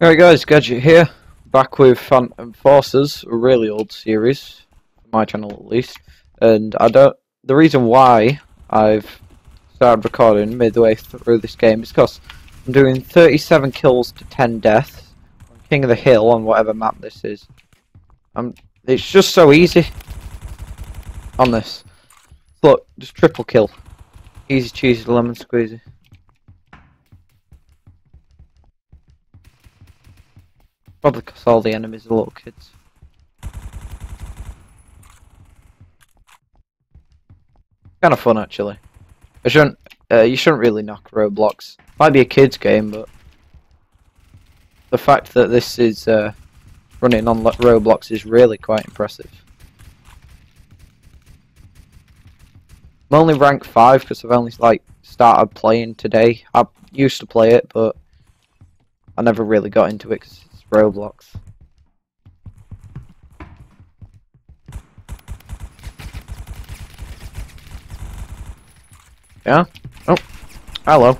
Alright guys, Gadget here, back with Phantom Forces, a really old series, my channel at least, and I don't, the reason why I've started recording midway through this game is because I'm doing 37 kills to 10 deaths, on King of the Hill on whatever map this is. Um, it's just so easy on this. Look, just triple kill. Easy cheesy lemon squeezy. Probably because all the enemies are little kids. Kind of fun actually. I shouldn't. Uh, you shouldn't really knock Roblox. Might be a kids game, but the fact that this is uh, running on Roblox is really quite impressive. I'm only rank five because I've only like started playing today. I used to play it, but I never really got into it because Roblox. Yeah? Oh, hello.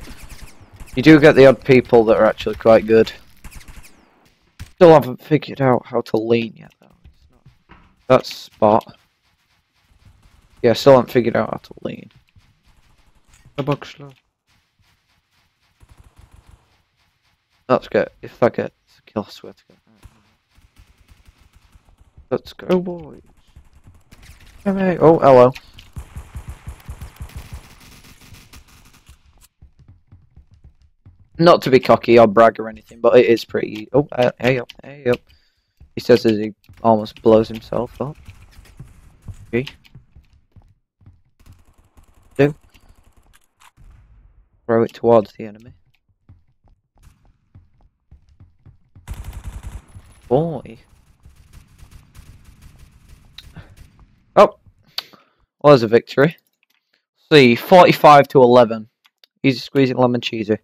You do get the odd people that are actually quite good. Still haven't figured out how to lean yet, though. That's spot. Yeah, still haven't figured out how to lean. The bug slow. Let's if I get kill, I swear to God. Let's go, boys. Hey, oh, hello. Not to be cocky or brag or anything, but it is pretty. Oh, uh, hey up, hey up. He says as he almost blows himself up. Okay. Do. Throw it towards the enemy. Boy. Oh. Well, there's a victory. See, 45 to 11. Easy squeezing lemon cheesy.